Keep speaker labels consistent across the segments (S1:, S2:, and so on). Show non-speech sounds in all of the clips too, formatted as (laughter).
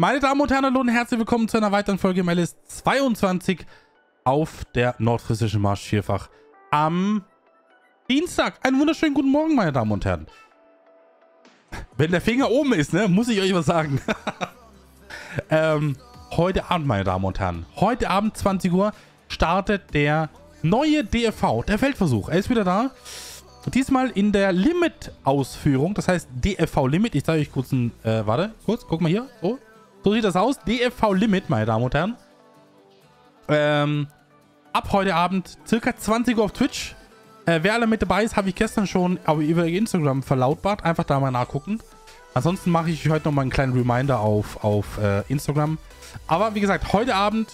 S1: Meine Damen und Herren, hallo und herzlich willkommen zu einer weiteren Folge im LS22 auf der nordfriesischen Marsch Vierfach am Dienstag. Einen wunderschönen guten Morgen, meine Damen und Herren. Wenn der Finger oben ist, ne, muss ich euch was sagen. (laughs) ähm, heute Abend, meine Damen und Herren, heute Abend 20 Uhr startet der neue DFV, der Feldversuch. Er ist wieder da. Diesmal in der Limit-Ausführung, das heißt DFV Limit. Ich zeige euch kurz ein, äh, warte, kurz, guck mal hier. So, so sieht das aus. DFV Limit, meine Damen und Herren. Ähm, ab heute Abend, circa 20 Uhr auf Twitch. Äh, wer alle mit dabei ist, habe ich gestern schon über Instagram verlautbart. Einfach da mal nachgucken. Ansonsten mache ich heute nochmal einen kleinen Reminder auf, auf äh, Instagram. Aber wie gesagt, heute Abend,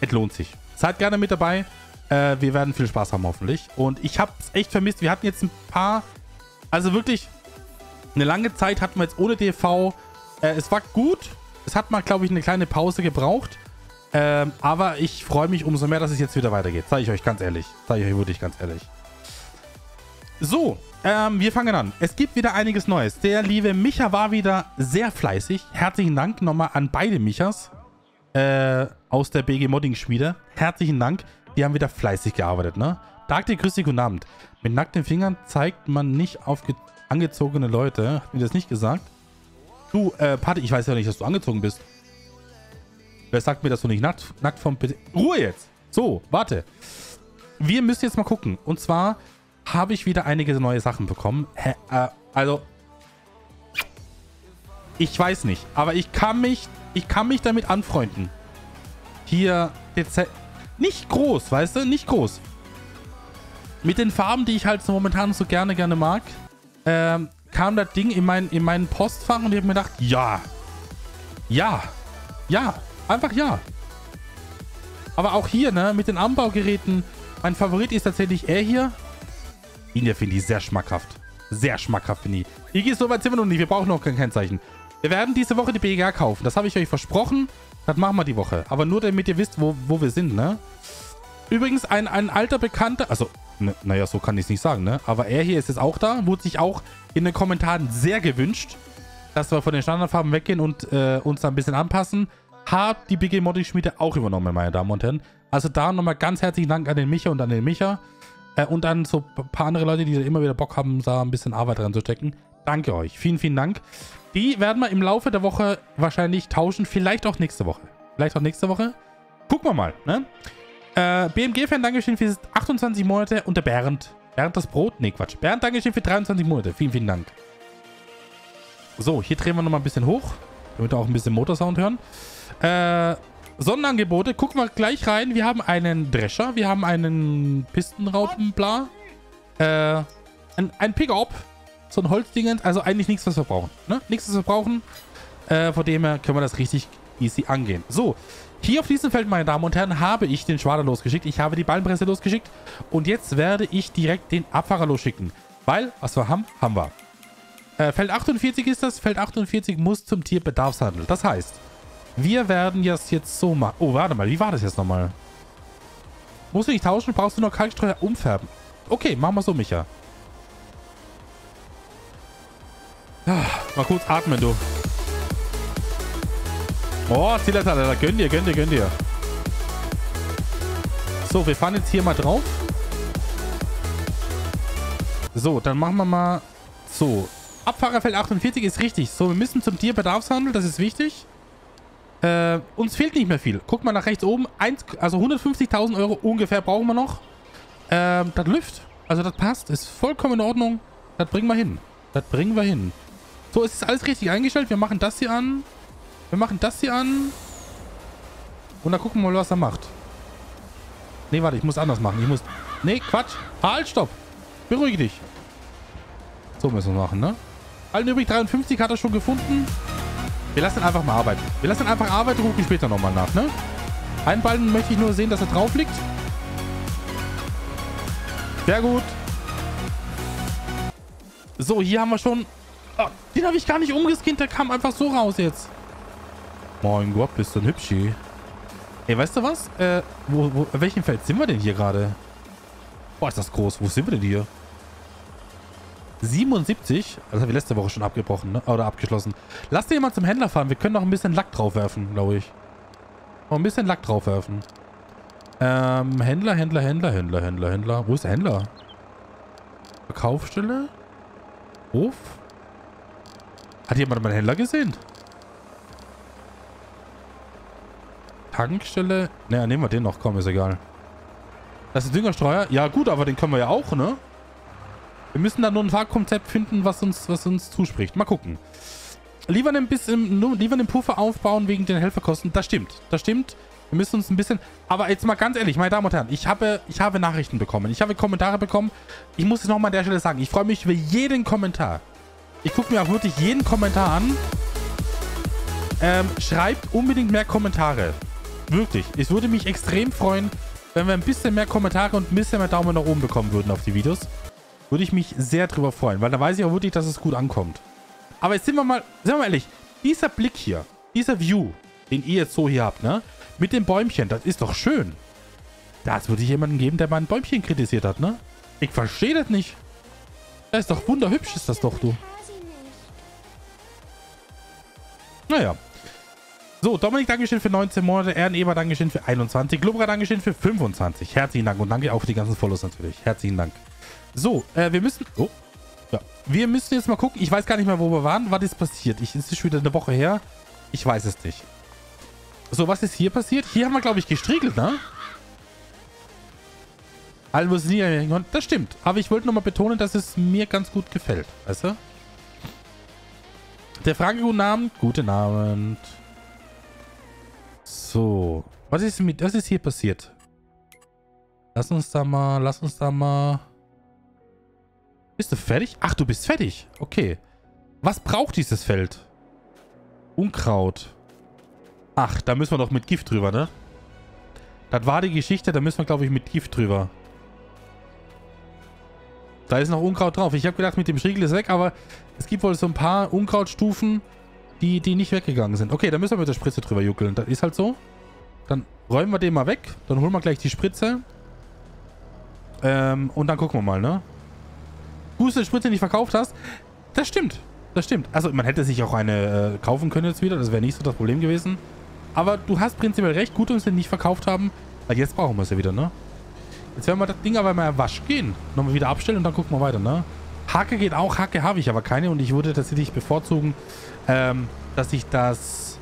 S1: es lohnt sich. Seid gerne mit dabei. Äh, wir werden viel Spaß haben, hoffentlich. Und ich habe es echt vermisst. Wir hatten jetzt ein paar, also wirklich eine lange Zeit hatten wir jetzt ohne DV. Äh, es war gut. Es hat mal, glaube ich, eine kleine Pause gebraucht. Ähm, aber ich freue mich umso mehr, dass es jetzt wieder weitergeht. Sage ich euch ganz ehrlich. Sage ich euch wirklich ganz ehrlich. So, ähm, wir fangen an. Es gibt wieder einiges Neues. Der liebe Micha war wieder sehr fleißig. Herzlichen Dank nochmal an beide Michas äh, aus der BG Modding Schmiede. Herzlichen Dank. Die haben wieder fleißig gearbeitet, ne? Tag dir, grüß dich, guten Abend. Mit nackten Fingern zeigt man nicht auf angezogene Leute. Hat mir das nicht gesagt? Du, äh, Patti, ich weiß ja nicht, dass du angezogen bist. Wer sagt mir, dass du nicht nackt, nackt vom PC... Ruhe jetzt! So, warte. Wir müssen jetzt mal gucken. Und zwar habe ich wieder einige neue Sachen bekommen. Hä, äh, also... Ich weiß nicht, aber ich kann mich, ich kann mich damit anfreunden. Hier, Dezember... Nicht groß, weißt du? Nicht groß. Mit den Farben, die ich halt so momentan so gerne, gerne mag, ähm, kam das Ding in, mein, in meinen Postfach und ich habe mir gedacht, ja. Ja. Ja. Einfach ja. Aber auch hier, ne, mit den Anbaugeräten, mein Favorit ist tatsächlich er hier. Ihn hier finde ich sehr schmackhaft. Sehr schmackhaft finde ich. Hier geht so weit sind wir noch nicht. Wir brauchen noch kein Kennzeichen. Wir werden diese Woche die BGA kaufen. Das habe ich euch versprochen. Das machen wir die Woche. Aber nur damit ihr wisst, wo, wo wir sind, ne? Übrigens, ein, ein alter Bekannter, also, ne, naja, so kann ich es nicht sagen, ne? Aber er hier ist jetzt auch da, wurde sich auch in den Kommentaren sehr gewünscht, dass wir von den Standardfarben weggehen und äh, uns da ein bisschen anpassen. Hat die BG Modding Schmiede auch übernommen, meine Damen und Herren. Also da nochmal ganz herzlichen Dank an den Micha und an den Micha. Äh, und dann so ein paar andere Leute, die immer wieder Bock haben, da ein bisschen Arbeit dran zu stecken. Danke euch. Vielen, vielen Dank. Die werden wir im Laufe der Woche wahrscheinlich tauschen. Vielleicht auch nächste Woche. Vielleicht auch nächste Woche. Gucken wir mal, ne? Äh, BMG-Fan, Dankeschön für 28 Monate. Und der Bernd. Bernd das Brot? Nee, Quatsch. Bernd, Dankeschön für 23 Monate. Vielen, vielen Dank. So, hier drehen wir nochmal ein bisschen hoch. Damit wir auch ein bisschen Motorsound hören. Äh, Sonderangebote. Gucken wir gleich rein. Wir haben einen Drescher. Wir haben einen Pistenraupen, bla. Äh, ein, ein Pickup so ein Holzdingens. Also eigentlich nichts, was wir brauchen. Ne? Nichts, was wir brauchen. Äh, von dem her können wir das richtig easy angehen. So, hier auf diesem Feld, meine Damen und Herren, habe ich den Schwader losgeschickt. Ich habe die Ballenpresse losgeschickt. Und jetzt werde ich direkt den Abfahrer losschicken. Weil, was wir haben, haben wir. Äh, Feld 48 ist das. Feld 48 muss zum Tierbedarfshandel. Das heißt, wir werden das jetzt so machen. Oh, warte mal. Wie war das jetzt nochmal? Musst du nicht tauschen? Brauchst du noch Kalkstreuer umfärben? Okay, machen wir so, Micha. Mal kurz atmen, du. Oh, da gönn dir, gönn dir, gönn dir. So, wir fahren jetzt hier mal drauf. So, dann machen wir mal so. Abfahrerfeld 48 ist richtig. So, wir müssen zum Tierbedarfshandel, das ist wichtig. Äh, uns fehlt nicht mehr viel. Guck mal nach rechts oben. Eins, also 150.000 Euro ungefähr brauchen wir noch. Ähm, das lüft. Also das passt. Ist vollkommen in Ordnung. Das bringen wir hin. Das bringen wir hin. So, es ist alles richtig eingestellt. Wir machen das hier an. Wir machen das hier an. Und dann gucken wir mal, was er macht. Nee, warte, ich muss anders machen. Ich muss... Nee, Quatsch. Halt, stopp. Beruhige dich. So müssen wir machen, ne? Allen übrig 53 hat er schon gefunden. Wir lassen einfach mal arbeiten. Wir lassen einfach arbeiten, rufen später nochmal nach, ne? Einen Ballen möchte ich nur sehen, dass er drauf liegt. Sehr gut. So, hier haben wir schon Oh, den habe ich gar nicht umgeskinnt. Der kam einfach so raus jetzt. Mein Gott, bist du ein Hübschi. Ey, weißt du was? Äh, wo, wo, in welchem Feld sind wir denn hier gerade? Boah, ist das groß. Wo sind wir denn hier? 77. Das haben wir letzte Woche schon abgebrochen, ne? Oder abgeschlossen. Lass den mal zum Händler fahren. Wir können noch ein bisschen Lack draufwerfen, glaube ich. Noch ein bisschen Lack draufwerfen. Ähm, Händler, Händler, Händler, Händler, Händler, Händler. Wo ist der Händler? Verkaufsstelle? Hof? Hat jemand meinen Händler gesehen? Tankstelle? Naja, nehmen wir den noch. Komm, ist egal. Das ist Düngerstreuer. Ja gut, aber den können wir ja auch, ne? Wir müssen da nur ein Fahrkonzept finden, was uns, was uns zuspricht. Mal gucken. Lieber ein bisschen, nur, lieber einen Puffer aufbauen wegen den Helferkosten. Das stimmt. Das stimmt. Wir müssen uns ein bisschen... Aber jetzt mal ganz ehrlich, meine Damen und Herren, ich habe, ich habe Nachrichten bekommen. Ich habe Kommentare bekommen. Ich muss es nochmal an der Stelle sagen. Ich freue mich über jeden Kommentar. Ich gucke mir auch wirklich jeden Kommentar an. Ähm, schreibt unbedingt mehr Kommentare. Wirklich. Es würde mich extrem freuen, wenn wir ein bisschen mehr Kommentare und ein bisschen mehr Daumen nach oben bekommen würden auf die Videos. Würde ich mich sehr drüber freuen, weil da weiß ich auch wirklich, dass es gut ankommt. Aber jetzt sind wir mal, sind wir mal ehrlich, dieser Blick hier, dieser View, den ihr jetzt so hier habt, ne? Mit dem Bäumchen, das ist doch schön. Das würde ich jemanden geben, der mal ein Bäumchen kritisiert hat, ne? Ich verstehe das nicht. Das ist doch wunderhübsch, ist das doch, du. Naja. So, Dominik, Dankeschön für 19 Monate. Ehreneber, Dankeschön für 21. Globra, Dankeschön für 25. Herzlichen Dank und danke auch für die ganzen Follows natürlich. Herzlichen Dank. So, äh, wir müssen... Oh. Ja. Wir müssen jetzt mal gucken. Ich weiß gar nicht mehr, wo wir waren. Was ist passiert? Ich, es ist schon wieder eine Woche her. Ich weiß es nicht. So, was ist hier passiert? Hier haben wir, glaube ich, gestriegelt, ne? Das stimmt. Aber ich wollte nochmal betonen, dass es mir ganz gut gefällt. Weißt du? Der Frage guten Abend. Guten Abend. So. Was ist mit, was ist hier passiert? Lass uns da mal, lass uns da mal... Bist du fertig? Ach, du bist fertig. Okay. Was braucht dieses Feld? Unkraut. Ach, da müssen wir doch mit Gift drüber, ne? Das war die Geschichte, da müssen wir, glaube ich, mit Gift drüber. Da ist noch Unkraut drauf. Ich habe gedacht, mit dem Schriegel ist weg, aber es gibt wohl so ein paar Unkrautstufen, die, die nicht weggegangen sind. Okay, da müssen wir mit der Spritze drüber juckeln. Das ist halt so. Dann räumen wir den mal weg. Dann holen wir gleich die Spritze. Ähm, und dann gucken wir mal, ne? Du die Spritze nicht verkauft hast. Das stimmt. Das stimmt. Also, man hätte sich auch eine äh, kaufen können jetzt wieder. Das wäre nicht so das Problem gewesen. Aber du hast prinzipiell recht. Gut, dass wir nicht verkauft haben. Weil jetzt brauchen wir es ja wieder, ne? Jetzt werden wir das Ding aber mal wasch gehen. Nochmal wieder abstellen und dann gucken wir weiter, ne? Hacke geht auch. Hacke habe ich aber keine. Und ich würde tatsächlich bevorzugen, ähm, dass ich das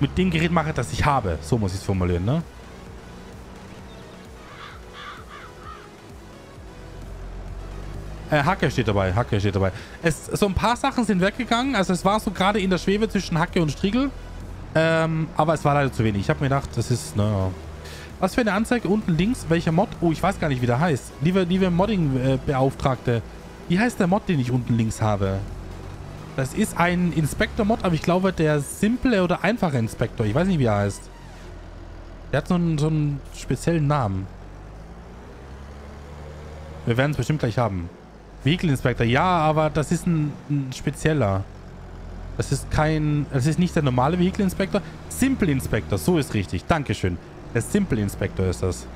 S1: mit dem Gerät mache, das ich habe. So muss ich es formulieren, ne? Äh, Hacke steht dabei. Hacke steht dabei. Es, so ein paar Sachen sind weggegangen. Also es war so gerade in der Schwebe zwischen Hacke und Striegel. Ähm, aber es war leider zu wenig. Ich habe mir gedacht, das ist, naja. Was für eine Anzeige unten links? Welcher Mod? Oh, ich weiß gar nicht, wie der heißt. Liebe, liebe Modding-Beauftragte. wie heißt der Mod, den ich unten links habe? Das ist ein Inspektor-Mod, aber ich glaube, der simple oder einfache Inspektor. Ich weiß nicht, wie er heißt. Der hat so einen, so einen speziellen Namen. Wir werden es bestimmt gleich haben. Vehicle Inspector. Ja, aber das ist ein, ein, spezieller. Das ist kein... Das ist nicht der normale Vehicle Inspector. Simple Inspector. So ist richtig. Dankeschön. Der Simple Inspector ist das.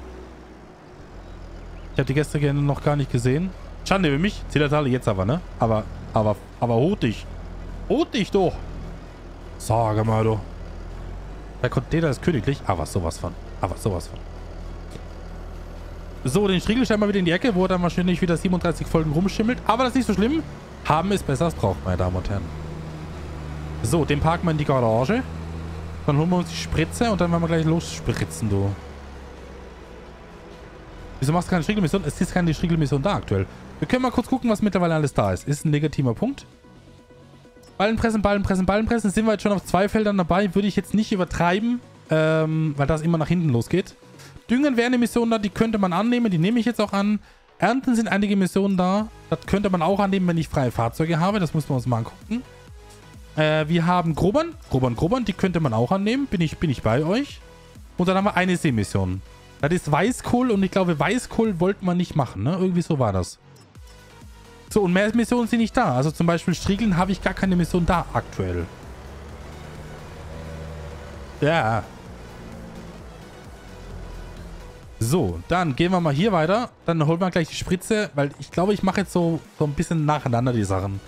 S1: Ich habe die gestern noch gar nicht gesehen. Schande für mich. Zillertal jetzt aber, ne? Aber aber, aber hut dich. Hut dich doch. Sage mal, du. Der Container ist königlich. Aber sowas von. Aber sowas von. So, den Striegel stellen wir wieder in die Ecke, wo er dann wahrscheinlich wieder 37 Folgen rumschimmelt. Aber das ist nicht so schlimm. Haben ist besser als braucht, meine Damen und Herren. So, den parken wir in die Garage. Dann holen wir uns die Spritze und dann werden wir gleich losspritzen, du. Wieso machst du keine Striegelmission? Es ist keine Striegelmission da aktuell. Wir können mal kurz gucken, was mittlerweile alles da ist. Ist ein negativer Punkt. Ballenpressen, Ballenpressen, Ballenpressen. Sind wir jetzt schon auf zwei Feldern dabei. Würde ich jetzt nicht übertreiben, ähm, weil das immer nach hinten losgeht. Düngen wäre eine Mission da, die könnte man annehmen. Die nehme ich jetzt auch an. Ernten sind einige Missionen da. Das könnte man auch annehmen, wenn ich freie Fahrzeuge habe. Das müssen wir uns mal angucken. Äh, wir haben Grobern. Grobern, Grobern. Die könnte man auch annehmen. Bin ich, bin ich bei euch. Und dann haben wir eine Seemission. Das ist Weißkohl und ich glaube, Weißkohl wollte man nicht machen, ne? Irgendwie so war das. So, und mehr Missionen sind nicht da. Also zum Beispiel Striegeln habe ich gar keine Mission da aktuell. Ja. So, dann gehen wir mal hier weiter. Dann holen wir gleich die Spritze, weil ich glaube, ich mache jetzt so, so ein bisschen nacheinander die Sachen.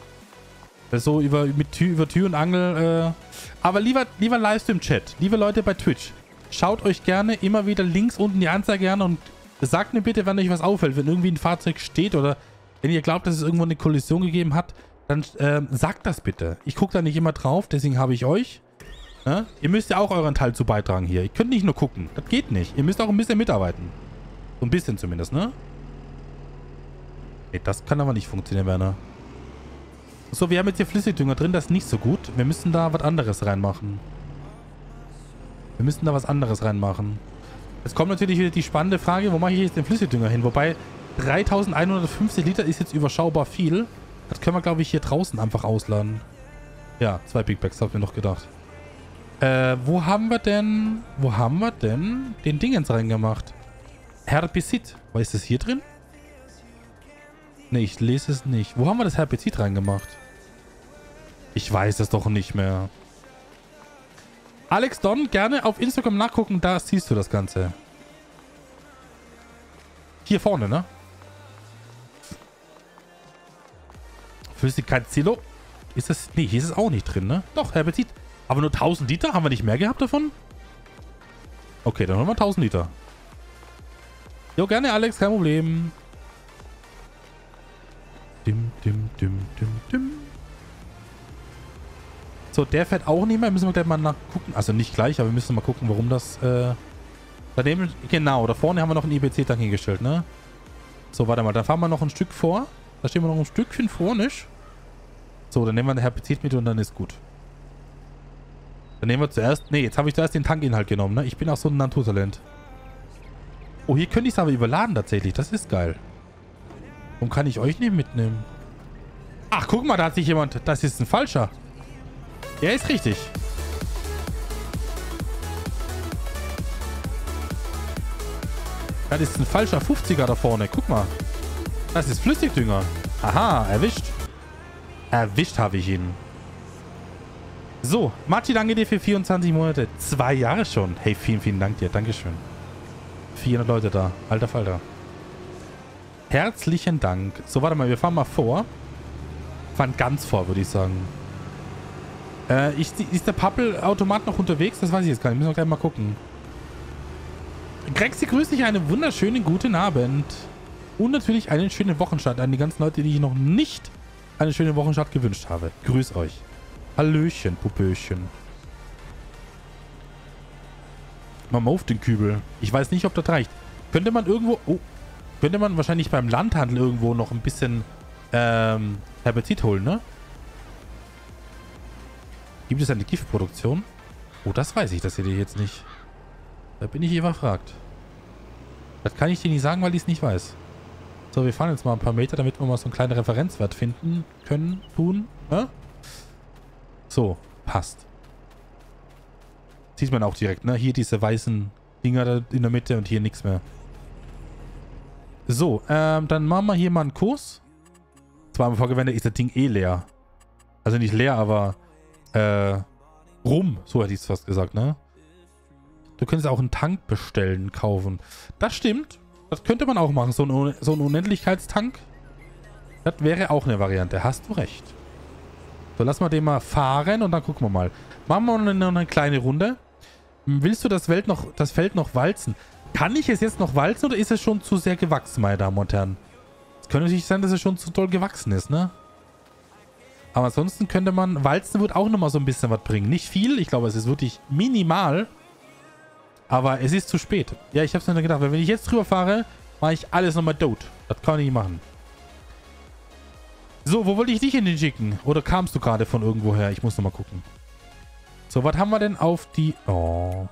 S1: So über, mit Tür, über Tür und Angel. Äh. Aber lieber, lieber Livestream-Chat, liebe Leute bei Twitch, schaut euch gerne immer wieder links unten die Anzeige an und sagt mir bitte, wenn euch was auffällt, wenn irgendwie ein Fahrzeug steht oder wenn ihr glaubt, dass es irgendwo eine Kollision gegeben hat, dann äh, sagt das bitte. Ich gucke da nicht immer drauf, deswegen habe ich euch. Ja? Ihr müsst ja auch euren Teil zu beitragen hier. Ihr könnt nicht nur gucken. Das geht nicht. Ihr müsst auch ein bisschen mitarbeiten. So ein bisschen zumindest, ne? Nee, das kann aber nicht funktionieren, Werner. So, wir haben jetzt hier Flüssigdünger drin. Das ist nicht so gut. Wir müssen da was anderes reinmachen. Wir müssen da was anderes reinmachen. Jetzt kommt natürlich wieder die spannende Frage, wo mache ich jetzt den Flüssigdünger hin? Wobei 3150 Liter ist jetzt überschaubar viel. Das können wir, glaube ich, hier draußen einfach ausladen. Ja, zwei Big Bags, habe ich mir noch gedacht. Äh, wo haben wir denn, wo haben wir denn den Dingens reingemacht? Herbizid. Was ist das hier drin? Ne, ich lese es nicht. Wo haben wir das Herbizid reingemacht? Ich weiß es doch nicht mehr. Alex Don, gerne auf Instagram nachgucken, da siehst du das Ganze. Hier vorne, ne? Flüssigkeitszilo. Ist das... Nee, hier ist es auch nicht drin, ne? Doch, Herbizid. Aber nur 1000 Liter? Haben wir nicht mehr gehabt davon? Okay, dann holen wir 1000 Liter. Jo, gerne, Alex. Kein Problem. Dim, dim, dim, dim, dim. So, der fährt auch nicht mehr. Müssen wir gleich mal nachgucken. Also nicht gleich, aber wir müssen mal gucken, warum das... Äh, daneben, genau, da vorne haben wir noch einen IBC-Tank hingestellt, ne? So, warte mal. Dann fahren wir noch ein Stück vor. Da stehen wir noch ein Stückchen vor, nicht? So, dann nehmen wir ein Herbizid mit und dann ist gut. Dann nehmen wir zuerst... Ne, jetzt habe ich zuerst den Tankinhalt genommen, ne? Ich bin auch so ein Naturtalent. Oh, hier könnte ich es aber überladen tatsächlich. Das ist geil. Warum kann ich euch nicht mitnehmen? Ach, guck mal, da hat sich jemand... Das ist ein falscher. Der ist richtig. Das ist ein falscher 50er da vorne. Guck mal. Das ist Flüssigdünger. Aha, erwischt. Erwischt habe ich ihn. So, Martin, danke dir für 24 Monate. Zwei Jahre schon. Hey, vielen, vielen Dank dir. Dankeschön. 400 Leute da. Alter Falter. Herzlichen Dank. So, warte mal. Wir fahren mal vor. Fahren ganz vor, würde ich sagen. Äh, ist, ist der Pappelautomat noch unterwegs? Das weiß ich jetzt gar nicht. Müssen wir gleich mal gucken. Grexi, grüß dich. Einen wunderschönen guten Abend. Und natürlich einen schönen Wochenstart an die ganzen Leute, die ich noch nicht einen schönen Wochenstart gewünscht habe. Grüß euch. Hallöchen, Pupöchen. Mal auf den Kübel. Ich weiß nicht, ob das reicht. Könnte man irgendwo... Oh. Könnte man wahrscheinlich beim Landhandel irgendwo noch ein bisschen ähm, Herbizid holen, ne? Gibt es eine Giftproduktion? Oh, das weiß ich, das hätte ich jetzt nicht. Da bin ich überfragt. Das kann ich dir nicht sagen, weil ich es nicht weiß. So, wir fahren jetzt mal ein paar Meter, damit wir mal so einen kleinen Referenzwert finden können, tun. Ne? So, passt. Sieht man auch direkt, ne? Hier diese weißen Dinger da in der Mitte und hier nichts mehr. So, ähm, dann machen wir hier mal einen Kurs. Zweimal vorgewendet ist das Ding eh leer. Also nicht leer, aber äh, rum. So hätte ich es fast gesagt, ne? Du könntest auch einen Tank bestellen, kaufen. Das stimmt. Das könnte man auch machen. So ein, so ein Unendlichkeitstank. Das wäre auch eine Variante. Hast du recht. So, lass mal den mal fahren und dann gucken wir mal. Machen wir noch eine, eine kleine Runde. Willst du das, Welt noch, das Feld noch walzen? Kann ich es jetzt noch walzen oder ist es schon zu sehr gewachsen, meine Damen und Herren? Es könnte natürlich sein, dass es schon zu doll gewachsen ist, ne? Aber ansonsten könnte man... Walzen wird auch nochmal so ein bisschen was bringen. Nicht viel, ich glaube, es ist wirklich minimal. Aber es ist zu spät. Ja, ich habe es mir gedacht, weil wenn ich jetzt drüber fahre, mache ich alles nochmal tot. Das kann ich nicht machen. So, wo wollte ich dich hin schicken? Oder kamst du gerade von irgendwoher? Ich muss nochmal gucken. So, was haben wir denn auf die... Oh.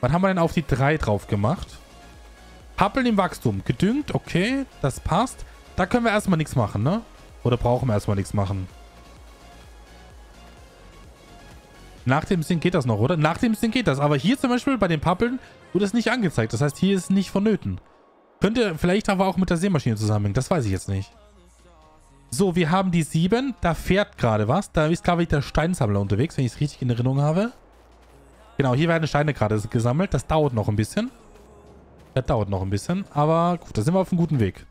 S1: Was haben wir denn auf die 3 drauf gemacht? Pappeln im Wachstum. Gedüngt, okay, das passt. Da können wir erstmal nichts machen, ne? Oder brauchen wir erstmal nichts machen? Nach dem Sinn geht das noch, oder? Nach dem Sinn geht das. Aber hier zum Beispiel bei den Pappeln wird es nicht angezeigt. Das heißt, hier ist nicht vonnöten. Könnte vielleicht aber auch mit der Seemaschine zusammenhängen. Das weiß ich jetzt nicht. So, wir haben die 7. Da fährt gerade was. Da ist, glaube ich, der Steinsammler unterwegs, wenn ich es richtig in Erinnerung habe. Genau, hier werden Steine gerade gesammelt. Das dauert noch ein bisschen. Das dauert noch ein bisschen. Aber gut, da sind wir auf einem guten Weg.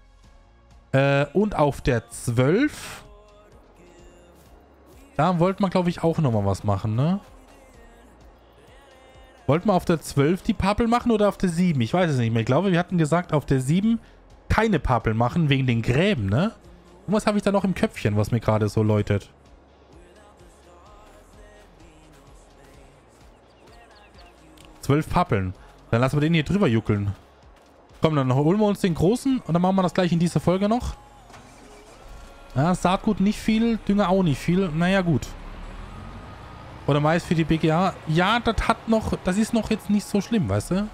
S1: Äh, und auf der 12. Da wollte man, glaube ich, auch nochmal was machen, ne? Wollten wir auf der 12 die Pappel machen oder auf der 7? Ich weiß es nicht mehr. Ich glaube, wir hatten gesagt, auf der 7 keine Pappel machen, wegen den Gräben, ne? Und was habe ich da noch im Köpfchen, was mir gerade so läutet? Zwölf Pappeln. Dann lassen wir den hier drüber juckeln. Komm, dann holen wir uns den großen und dann machen wir das gleich in dieser Folge noch. Ja, Saatgut nicht viel, Dünger auch nicht viel. Naja, gut. Oder Mais für die BGA. Ja, das hat noch, das ist noch jetzt nicht so schlimm, weißt du?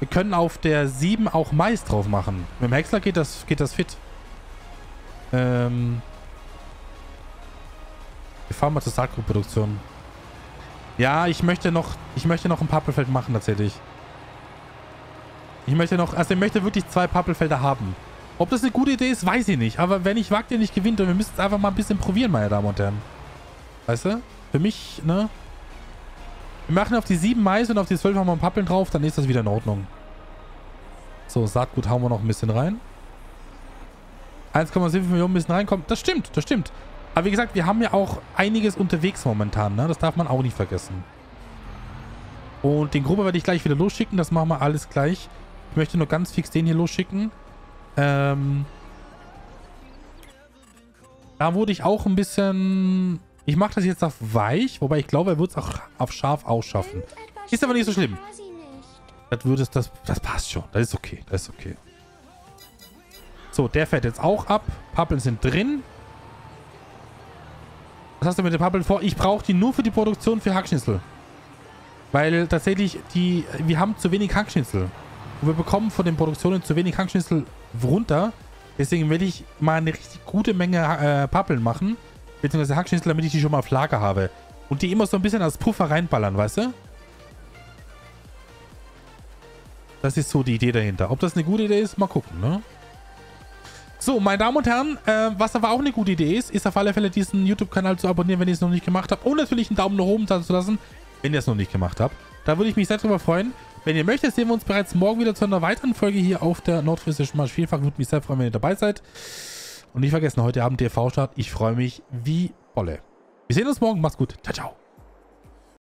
S1: Wir können auf der 7 auch Mais drauf machen. Mit dem Häcksler geht das, geht das fit. Ähm. Wir fahren mal zur Saatgutproduktion. Ja, ich möchte noch, ich möchte noch ein Pappelfeld machen tatsächlich. Ich möchte noch, also ich möchte wirklich zwei Pappelfelder haben. Ob das eine gute Idee ist, weiß ich nicht. Aber wenn ich wagt, der nicht gewinnt, und wir müssen es einfach mal ein bisschen probieren, meine Damen und Herren. Weißt du? Für mich, ne? Wir machen auf die 7 Mais und auf die 12 haben wir ein Pappeln drauf, dann ist das wieder in Ordnung. So, Saatgut hauen wir noch ein bisschen rein. 1,7 Millionen müssen reinkommen. Das stimmt, das stimmt. Aber wie gesagt, wir haben ja auch einiges unterwegs momentan, ne? Das darf man auch nicht vergessen. Und den Gruppe werde ich gleich wieder losschicken. Das machen wir alles gleich. Ich möchte nur ganz fix den hier losschicken. Ähm... Da wurde ich auch ein bisschen ich mache das jetzt auf weich, wobei ich glaube, er wird es auch auf scharf ausschaffen. Ist aber nicht so schlimm. Das, würde, das, das passt schon. Das ist okay. Das ist okay. So, der fährt jetzt auch ab. Pappeln sind drin. Was hast du mit den Pappeln vor? Ich brauche die nur für die Produktion für Hackschnitzel. Weil tatsächlich, die, wir haben zu wenig Hackschnitzel. Und wir bekommen von den Produktionen zu wenig Hackschnitzel runter. Deswegen will ich mal eine richtig gute Menge äh, Pappeln machen beziehungsweise Hackschnitzel, damit ich die schon mal auf Lager habe. Und die immer so ein bisschen als Puffer reinballern, weißt du? Das ist so die Idee dahinter. Ob das eine gute Idee ist, mal gucken, ne? So, meine Damen und Herren, äh, was aber auch eine gute Idee ist, ist auf alle Fälle diesen YouTube-Kanal zu abonnieren, wenn ihr es noch nicht gemacht habt. Und natürlich einen Daumen nach oben da zu lassen, wenn ihr es noch nicht gemacht habt. Da würde ich mich sehr drüber freuen. Wenn ihr möchtet, sehen wir uns bereits morgen wieder zu einer weiteren Folge hier auf der Nordfriesischen Marsch Vielfach. Würde mich sehr freuen, wenn ihr dabei seid. Und nicht vergessen, heute Abend TV-Start. Ich freue mich wie Bolle. Wir sehen uns morgen. Macht's gut. Ciao, ciao.